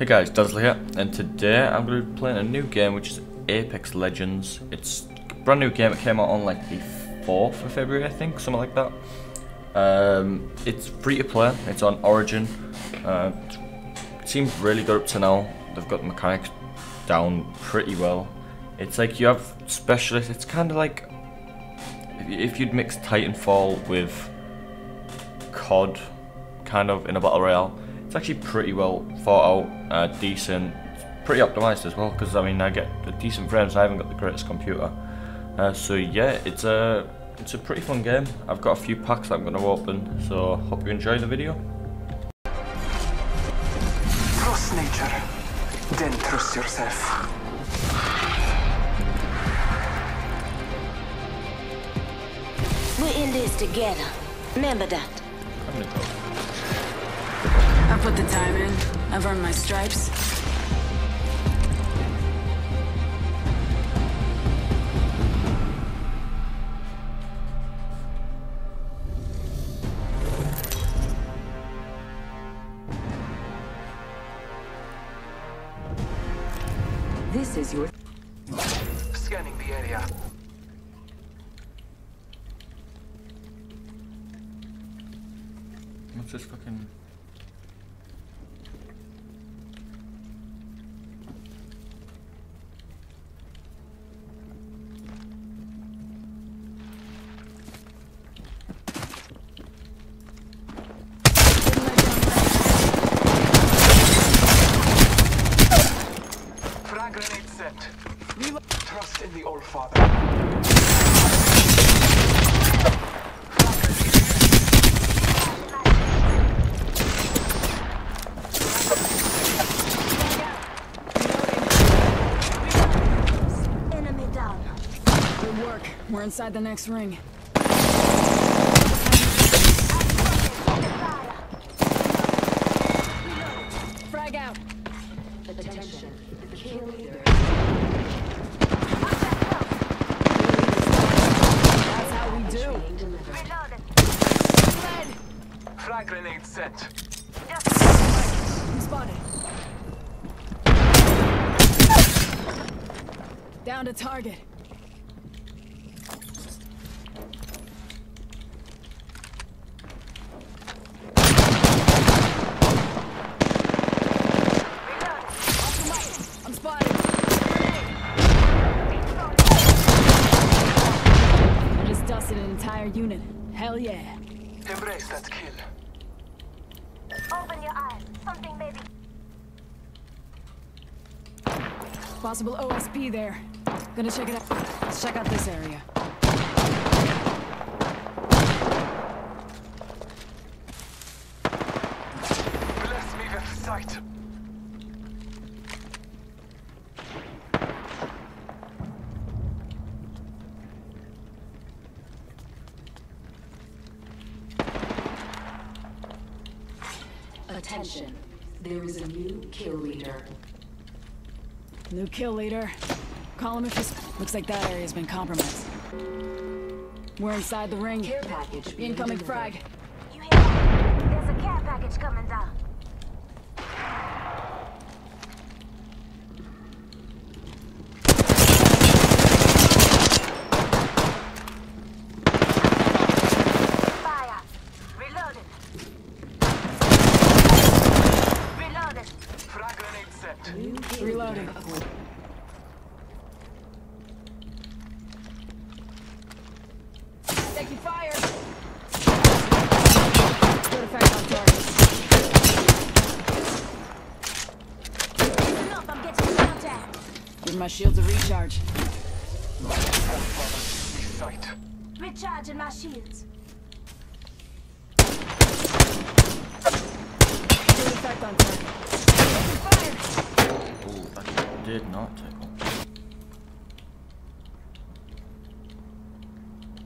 Hey guys, Dazzler here, and today I'm going to be playing a new game which is Apex Legends. It's a brand new game, it came out on like the 4th of February I think, something like that. Um, it's free to play, it's on Origin. Uh, it seems really good up to now, they've got the mechanics down pretty well. It's like you have specialists, it's kind of like if you'd mix Titanfall with COD kind of in a battle royale it's actually pretty well thought out, uh, decent, pretty optimized as well. Because I mean, I get a decent frames. I haven't got the greatest computer, uh, so yeah, it's a it's a pretty fun game. I've got a few packs that I'm going to open, so hope you enjoy the video. Trust nature, then trust yourself. We're in this together. Remember that. I put the time in. I've earned my stripes. This is your Scanning the area. What's this fucking? Frag grenade set. Trust in the All Father. Enemy down. Good work. We're inside the next ring. Frag out. attention. Kill leader. That's how we do. Being delivered. Frag grenade set. I'm spotted. Down to target. I'm spotted. I just dusted an entire unit. Hell yeah. Embrace that kill. Open your eyes. Something maybe. Possible OSP there. Gonna check it out. Let's check out this area. Bless me with sight. Attention. There is a new kill leader. New kill leader. Call him if he's... Looks like that area's been compromised. We're inside the ring. Care package Incoming frag. You hear that? There's a care package coming down. Fire. Reloaded. Reloaded. Frag grenade set. Reloading. leader appointed. Taking fire. Good effect on target. Listen. I'm getting contact. Give my shields a recharge. Recharging my shields. Good effect on target. Taking fire. Oh, that did not tickle.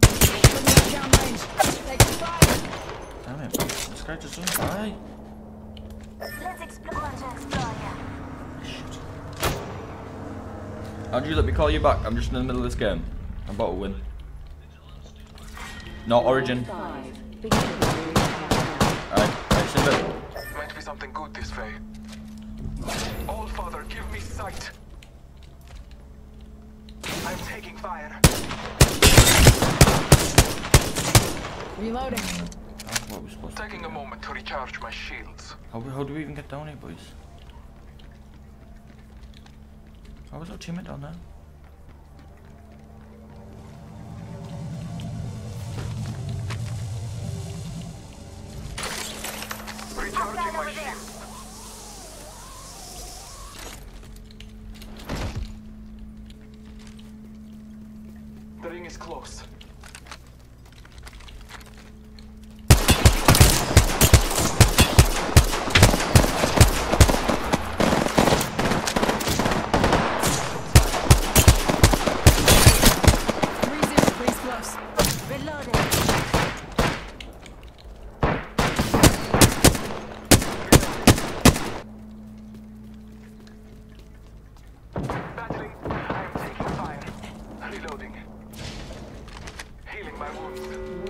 Putting it down range. Taking fire. Damn it! This guy just doesn't die. Let's explore. Want to explore, yeah. How'd you let me call you back? I'm just in the middle of this game. I'm about to win. No, Origin. Five. Beginning area countdown. Alright, alright, send it. Might be something good this way. All Father, give me sight. I'm taking fire. Reloading. That's what we're supposed to Taking a moment to recharge my shields. How, how do we even get down here, boys? How was our teammate down there? Is close. My wounds.